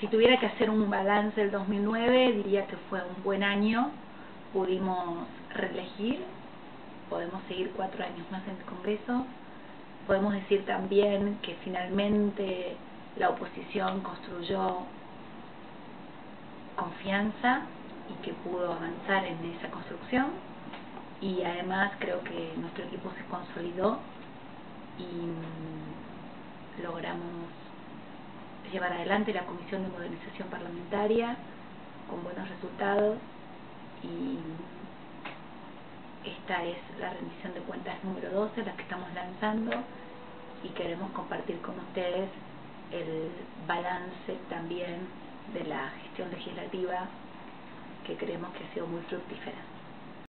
si tuviera que hacer un balance del 2009, diría que fue un buen año. Pudimos reelegir, podemos seguir cuatro años más en el Congreso. Podemos decir también que finalmente la oposición construyó confianza y que pudo avanzar en esa construcción. Y además creo que nuestro equipo se consolidó y logramos llevar adelante la Comisión de Modernización Parlamentaria con buenos resultados y esta es la rendición de cuentas número 12, la que estamos lanzando y queremos compartir con ustedes el balance también de la gestión legislativa que creemos que ha sido muy fructífera.